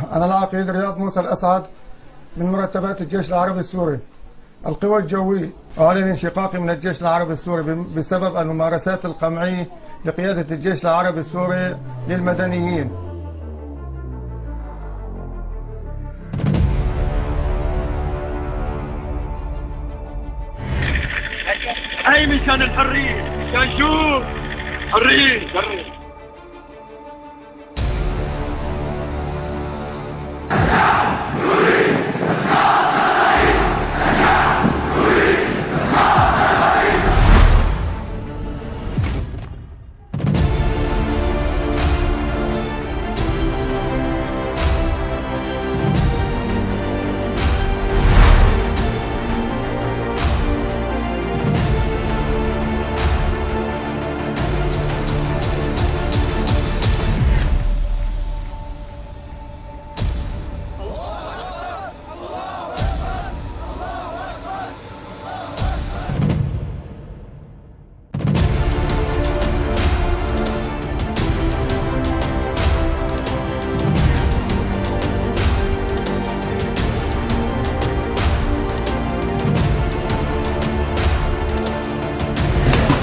أنا العقيد رياض موسى الأسعد من مرتبات الجيش العربي السوري. القوى الجوية أعلن انشقاقي من الجيش العربي السوري بسبب الممارسات القمعية لقيادة الجيش العربي السوري للمدنيين. هاي مشان الحرية؟ مشان شو؟ حرية.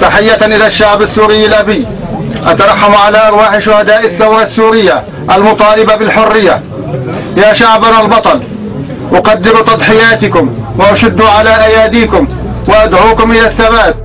تحية إلى الشعب السوري الأبي أترحم على أرواح شهداء الثورة السورية المطالبة بالحرية. يا شعبنا البطل أقدر تضحياتكم وأشد على أياديكم وأدعوكم إلى الثبات.